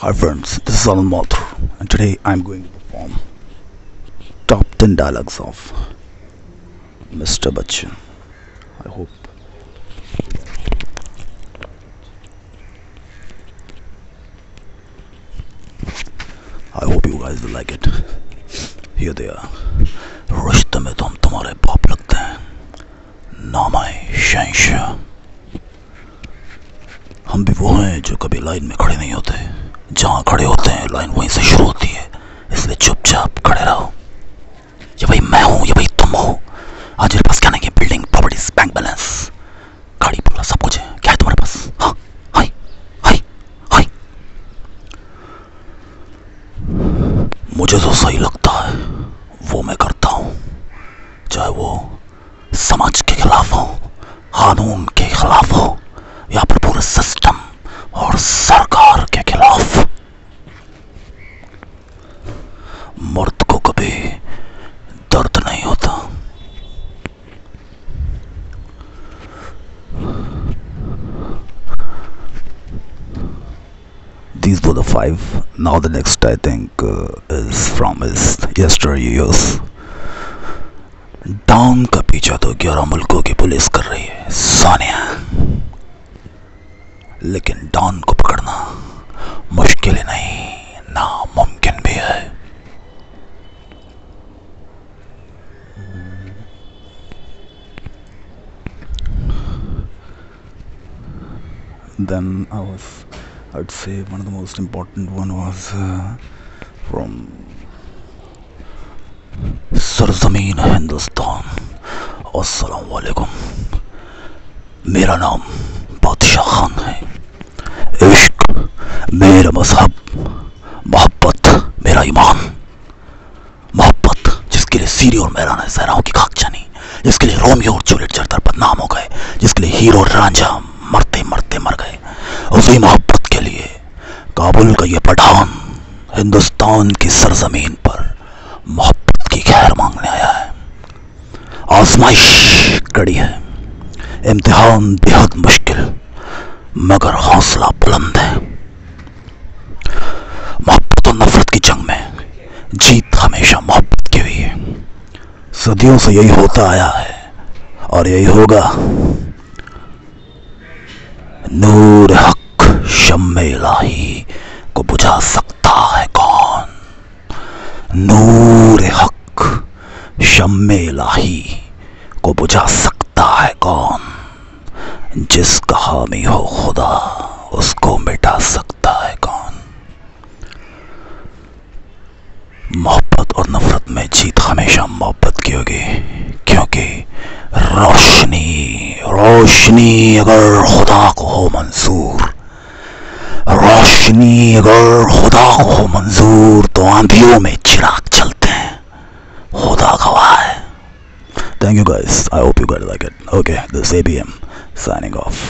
Hi friends, this is Alan Mathur and today I'm going to perform top 10 dialogues of Mr. Bachchan. I hope I hope you guys will like it. Here they are. रिश्ते में तो हम तुम्हारे बाप लगते हैं नाम है शहंशाह हम भी वो हैं जो कभी लाइन में खड़े नहीं जहाँ खड़े होते हैं, लाइन वहीं से शुरू होती है। इसलिए चुपचाप खड़े रहो। ये भाई मैं हूँ, ये भाई तुम हो। आज मेरे पास क्या नहीं है? बिल्डिंग प्रॉपर्टीज़ बैंक बैलेंस गाड़ी बंगला सब कुछ है। क्या है तुम्हारे पास? हाँ हाय हाय हाय। मुझे जो सही लगता है, वो मैं करता हूँ। चाहे वो समाज के खिलाफ हो, कानून के खिलाफ हो या फिर पूरे सिस्टम और सरकार के खिलाफ मर्द को कभी दर्द नहीं होता These were the five. Now the next, I think, uh, is from his yesterday years. Don का पीछा तो ग्यारह मुल्कों की पुलिस कर रही है सोनिया लेकिन डॉन को पकड़ना मुश्किल ही नहीं नामुमकिन भी है then I was, I'd say one of the most important one was uh, from सरजमीन हिंदुस्तान अस्सलाम मेरा नाम बादशाह खान है। इश्क मेरा मज़हब मोहब्बत मेरा ईमान। मोहब्बत जिसके लिए सीरी और मैराना सहराओं की खाक जानी। जिसके लिए रोमियो और जूलियट चढ़कर बदनाम हो गए। जिसके लिए हीरो रांझा मरते मरते मर गए। उसी मोहब्बत काबुल का ये पठान हिंदुस्तान की सरजमीन पर मोहब्बत की खैर मांगने आया है। आजमाइश कड़ी है। इम्तिहान बेहद मुश्किल, मगर हौसला बुलंद है। मोहब्बत और नफरत की जंग में जीत हमेशा मोहब्बत की हुई है। सदियों से यही होता आया है और यही होगा। नूर हक शम्मे इलाही। को बुझा सकता है कौन? नूर हक, शम्मे लाही को बुझा सकता है कौन? जिसका हामी हो खुदा, उसको मिटा सकता है कौन? मोहब्बत और नफरत में जीत हमेशा मोहब्बत की होगी, क्योंकि रोशनी रोशनी अगर खुदा को हो मंजूर रोशनी, अगर खुदा हो मंजूर तो आंधियों में चिराग चलते हैं। खुदा गवाह है thank you guys I hope you guys like it okay this ABM signing of